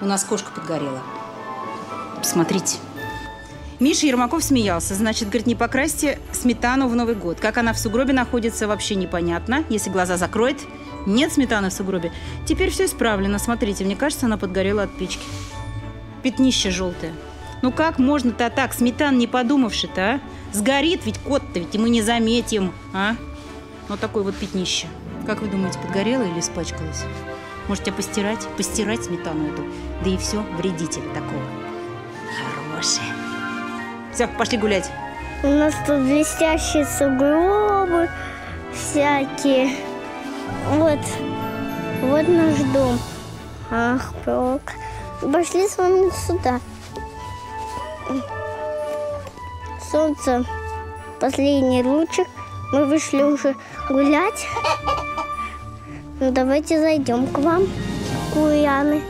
У нас кошка подгорела. Посмотрите. Миша Ермаков смеялся. Значит, говорит, не покрасьте сметану в Новый год. Как она в сугробе находится, вообще непонятно. Если глаза закроет, нет сметаны в сугробе. Теперь все исправлено. Смотрите, мне кажется, она подгорела от печки. Пятнище желтое. Ну как можно-то так, сметан не подумавши-то, а? Сгорит ведь кот-то, ведь и мы не заметим, а? Вот такое вот пятнище. Как вы думаете, подгорело или испачкалось? Можете постирать, постирать сметану эту. Да и все, вредитель такого. Хорошая. Все, пошли гулять. У нас тут блестящие сугробы всякие. Вот, вот наш дом. Ах, пирог. Пошли с вами сюда. Солнце, последний лучик. Мы вышли уже гулять. Ну, давайте зайдем к вам, Куяны.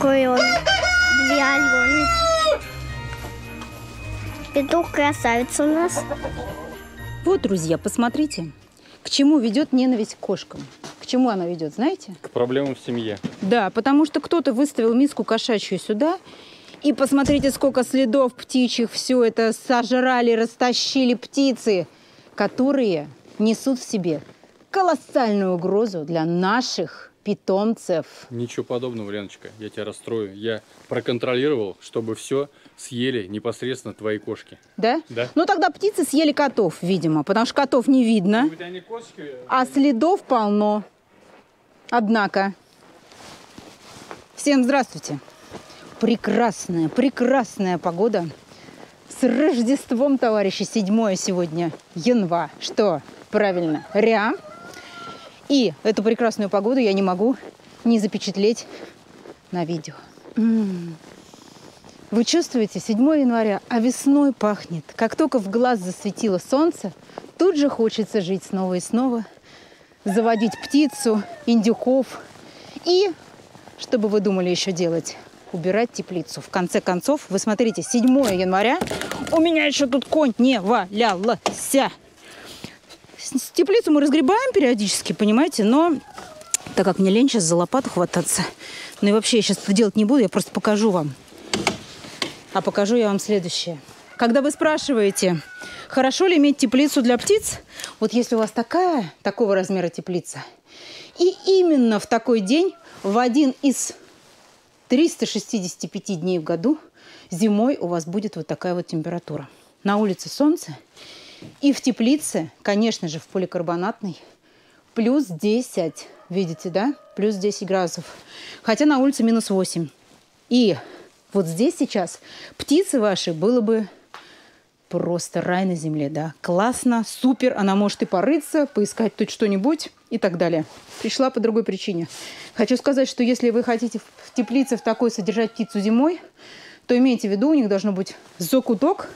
Куяны. Две Алены. Петух красавица у нас. Вот, друзья, посмотрите, к чему ведет ненависть к кошкам. К чему она ведет, знаете? К проблемам в семье. Да, потому что кто-то выставил миску кошачью сюда, и посмотрите, сколько следов птичьих все это сожрали, растащили птицы, которые несут в себе колоссальную угрозу для наших питомцев. Ничего подобного, Леночка, я тебя расстрою. Я проконтролировал, чтобы все съели непосредственно твои кошки. Да? Да. Ну тогда птицы съели котов, видимо, потому что котов не видно, они кошки? а следов полно. Однако, всем здравствуйте. Прекрасная, прекрасная погода. С Рождеством, товарищи, 7 сегодня, янва. Что? Правильно, ря. И эту прекрасную погоду я не могу не запечатлеть на видео. Вы чувствуете, 7 января, а весной пахнет. Как только в глаз засветило солнце, тут же хочется жить снова и снова, заводить птицу, индюков и, что бы вы думали еще делать, убирать теплицу. В конце концов, вы смотрите, 7 января, у меня еще тут конь не валялся. Теплицу мы разгребаем периодически, понимаете, но так как мне лень сейчас за лопату хвататься, ну и вообще я сейчас это делать не буду, я просто покажу вам. А покажу я вам следующее. Когда вы спрашиваете, хорошо ли иметь теплицу для птиц, вот если у вас такая, такого размера теплица, и именно в такой день, в один из 365 дней в году, зимой у вас будет вот такая вот температура. На улице солнце, и в теплице, конечно же, в поликарбонатной, плюс 10. Видите, да? Плюс 10 градусов. Хотя на улице минус 8. И вот здесь сейчас птицы ваши было бы просто рай на земле, да. Классно, супер. Она может и порыться, поискать тут что-нибудь и так далее. Пришла по другой причине. Хочу сказать, что если вы хотите в теплице в такой содержать птицу зимой, то имейте в виду, у них должно быть закуток,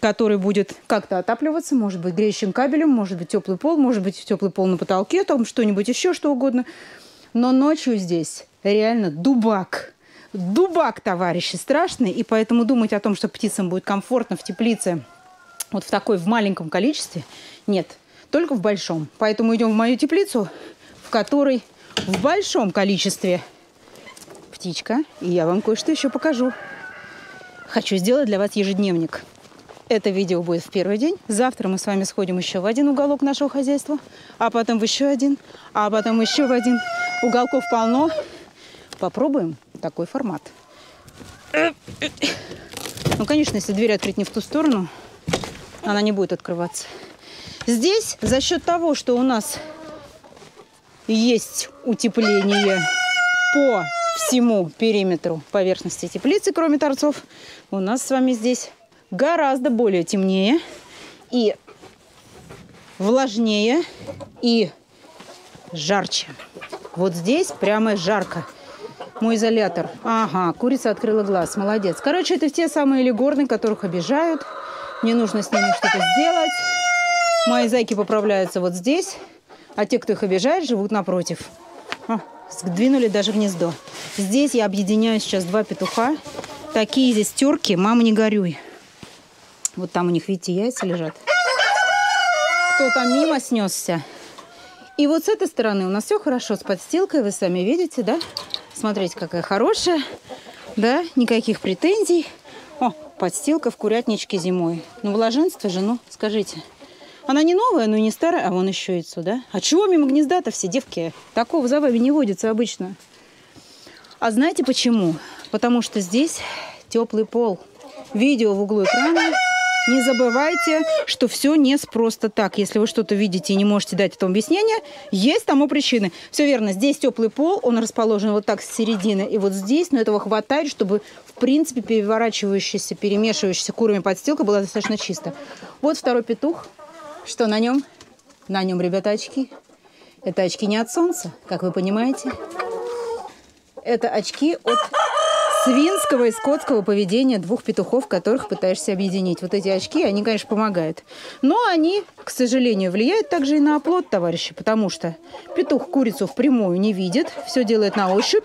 который будет как-то отапливаться, может быть, греющим кабелем, может быть, теплый пол, может быть, теплый пол на потолке, там что-нибудь еще, что угодно. Но ночью здесь реально дубак. Дубак, товарищи, страшный. И поэтому думать о том, что птицам будет комфортно в теплице вот в такой, в маленьком количестве, нет. Только в большом. Поэтому идем в мою теплицу, в которой в большом количестве птичка. И я вам кое-что еще покажу. Хочу сделать для вас ежедневник. Это видео будет в первый день. Завтра мы с вами сходим еще в один уголок нашего хозяйства, а потом в еще один, а потом еще в один. Уголков полно. Попробуем такой формат. Ну, конечно, если дверь открыть не в ту сторону, она не будет открываться. Здесь за счет того, что у нас есть утепление по всему периметру поверхности теплицы, кроме торцов, у нас с вами здесь гораздо более темнее и влажнее и жарче. Вот здесь прямо жарко. Мой изолятор. Ага, курица открыла глаз. Молодец. Короче, это те самые легорны, которых обижают. Мне нужно с ними что-то сделать. Мои зайки поправляются вот здесь, а те, кто их обижает, живут напротив. А, сдвинули даже гнездо. Здесь я объединяю сейчас два петуха. Такие здесь терки, мама, не горюй. Вот там у них, видите, яйца лежат. Кто там мимо снесся. И вот с этой стороны у нас все хорошо с подстилкой, вы сами видите, да? Смотрите, какая хорошая. Да, никаких претензий. О, подстилка в курятничке зимой. Ну, блаженство же, ну, скажите. Она не новая, но не старая, а вон еще яйцо, да? А чего мимо гнезда-то все, девки? Такого за вами не водится обычно. А знаете почему? Потому что здесь теплый пол. Видео в углу экрана. Не забывайте, что все не просто так. Если вы что-то видите и не можете дать этому объяснение, есть тому причины. Все верно. Здесь теплый пол, он расположен вот так с середины и вот здесь, но этого хватает, чтобы в принципе переворачивающаяся, перемешивающаяся курами подстилка была достаточно чисто. Вот второй петух. Что на нем? На нем, ребята, очки. Это очки не от солнца, как вы понимаете. Это очки от свинского и скотского поведения двух петухов, которых пытаешься объединить. Вот эти очки, они, конечно, помогают. Но они, к сожалению, влияют также и на оплот, товарищи, потому что петух курицу впрямую не видит, все делает на ощупь.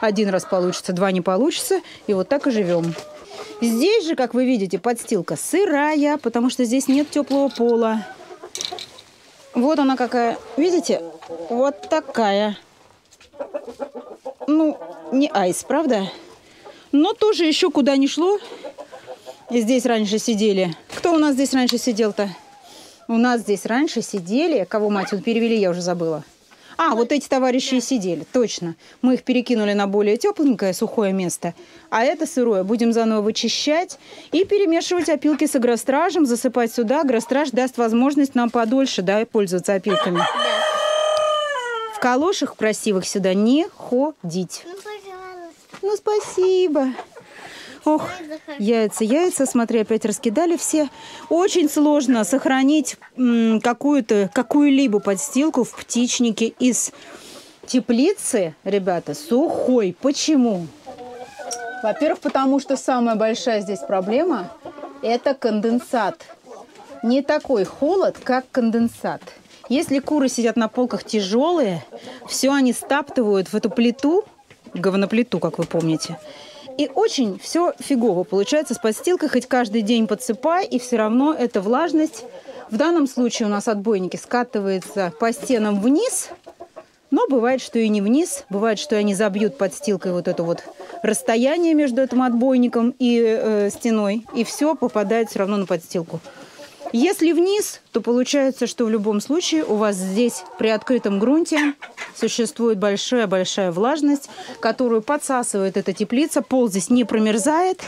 Один раз получится, два не получится, и вот так и живем. Здесь же, как вы видите, подстилка сырая, потому что здесь нет теплого пола. Вот она какая, видите, вот такая. Ну, не айс, правда? Но тоже еще куда ни шло. И здесь раньше сидели. Кто у нас здесь раньше сидел-то? У нас здесь раньше сидели. Кого мать вот перевели, я уже забыла. А, вот эти товарищи и сидели, точно. Мы их перекинули на более тепленькое, сухое место. А это сырое будем заново вычищать и перемешивать опилки с агростражем, засыпать сюда. Агростраж даст возможность нам подольше да, пользоваться опилками. В калошах красивых сюда не ходить. Ну, спасибо. Ох, яйца, яйца, смотри, опять раскидали все. Очень сложно сохранить какую-то, какую-либо подстилку в птичнике из теплицы, ребята, сухой. Почему? Во-первых, потому что самая большая здесь проблема – это конденсат. Не такой холод, как конденсат. Если куры сидят на полках тяжелые, все они стаптывают в эту плиту, говноплиту, как вы помните. И очень все фигово получается с подстилкой, хоть каждый день подсыпай, и все равно эта влажность. В данном случае у нас отбойники скатываются по стенам вниз, но бывает, что и не вниз. Бывает, что они забьют подстилкой вот это вот расстояние между этим отбойником и э, стеной, и все попадает все равно на подстилку. Если вниз, то получается, что в любом случае у вас здесь при открытом грунте существует большая-большая влажность, которую подсасывает эта теплица. Пол здесь не промерзает,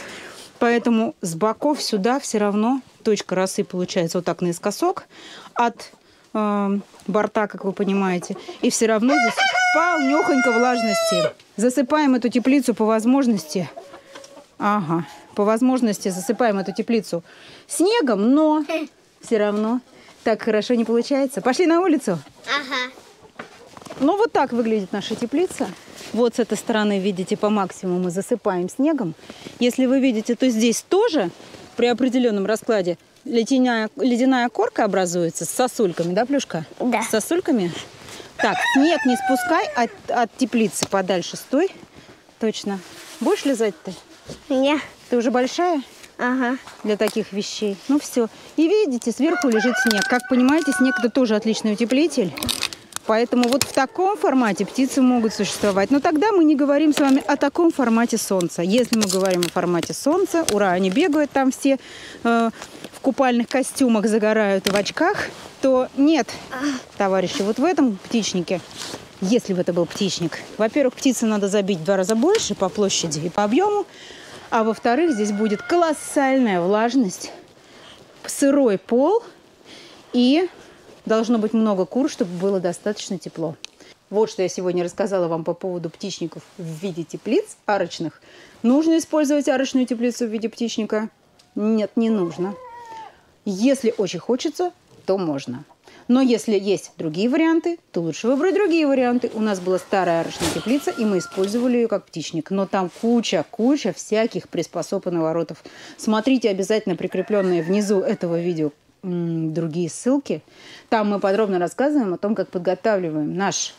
поэтому с боков сюда все равно точка росы получается вот так наискосок от э, борта, как вы понимаете. И все равно здесь полнехонько влажности. Засыпаем эту теплицу по возможности. Ага, по возможности засыпаем эту теплицу снегом, но все равно так хорошо не получается. Пошли на улицу. Ага. Ну, вот так выглядит наша теплица. Вот с этой стороны, видите, по максимуму засыпаем снегом. Если вы видите, то здесь тоже при определенном раскладе ледяная, ледяная корка образуется с сосульками, да, Плюшка? Да. С сосульками. Так, снег не спускай от, от теплицы подальше, стой. Точно. Будешь лизать ты? Не. Ты уже большая Ага. для таких вещей? Ну все. И видите, сверху лежит снег. Как понимаете, снег это тоже отличный утеплитель. Поэтому вот в таком формате птицы могут существовать. Но тогда мы не говорим с вами о таком формате солнца. Если мы говорим о формате солнца, ура, они бегают там все э, в купальных костюмах, загорают и в очках, то нет, товарищи, вот в этом птичнике, если бы это был птичник, во-первых, птицы надо забить в два раза больше по площади и по объему, а во-вторых, здесь будет колоссальная влажность, сырой пол и должно быть много кур, чтобы было достаточно тепло. Вот что я сегодня рассказала вам по поводу птичников в виде теплиц арочных. Нужно использовать арочную теплицу в виде птичника? Нет, не нужно. Если очень хочется, то можно. Но если есть другие варианты, то лучше выбрать другие варианты. У нас была старая арочная теплица, и мы использовали ее как птичник. Но там куча, куча всяких приспособ и наворотов. Смотрите обязательно прикрепленные внизу этого видео другие ссылки. Там мы подробно рассказываем о том, как подготавливаем наш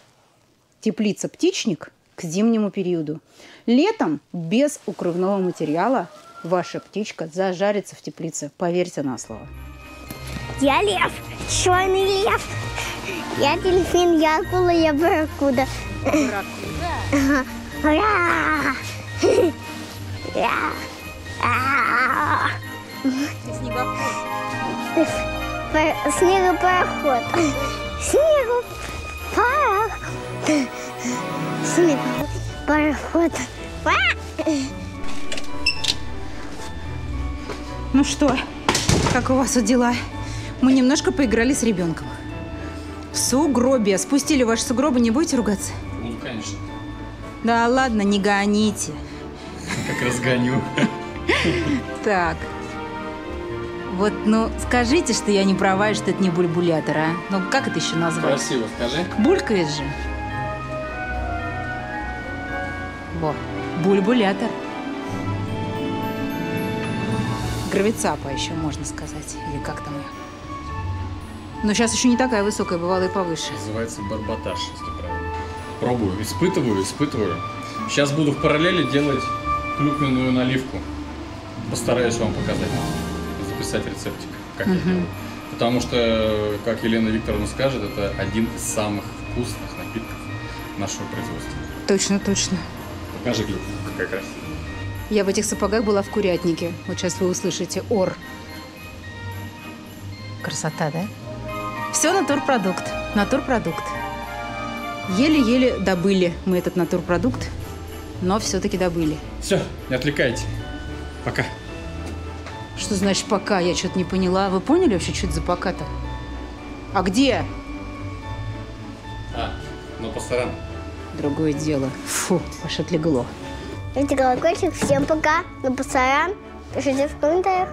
теплица-птичник к зимнему периоду. Летом без укрывного материала ваша птичка зажарится в теплице. Поверьте на слово. Я лев. Черный лев. Я дельфин, я акула, я барракуда. Ура! Ура! А! Пар- Снегопароход. Снегопароход. Снегопароход. А! Ну что, как у вас тут дела? Мы немножко поиграли с ребенком. В сугробе. Спустили ваши сугробы, не будете ругаться? Ну, конечно. Да ладно, не гоните. Как разгоню. Так. Вот, ну, скажите, что я не права, и что это не бульбулятор, а? Ну, как это еще назвать? Красиво, скажи. Булькает же. Во, бульбулятор. Гравицапа еще можно сказать. Или как там ее. Но сейчас еще не такая высокая, бывала и повыше. Называется барботаж, если правильно. Пробую, испытываю, испытываю. Сейчас буду в параллели делать клюквенную наливку. Постараюсь вам показать, записать рецептик, как я делаю. Потому что, как Елена Викторовна скажет, это один из самых вкусных напитков нашего производства. Точно, точно. Покажи клюкву, какая красивая. Я в этих сапогах была в курятнике. Вот сейчас вы услышите ор. Красота, да? Все натурпродукт. Натурпродукт. Еле-еле добыли мы этот натурпродукт, но все-таки добыли. Все, не отвлекайте. Пока. Что значит пока? Я что-то не поняла. Вы поняли вообще, что это за пока-то? А где? А, ну пасторан. Другое дело. Фу, аж отлегло. Это колокольчик. Всем пока. На пасаран. Пишите в комментариях.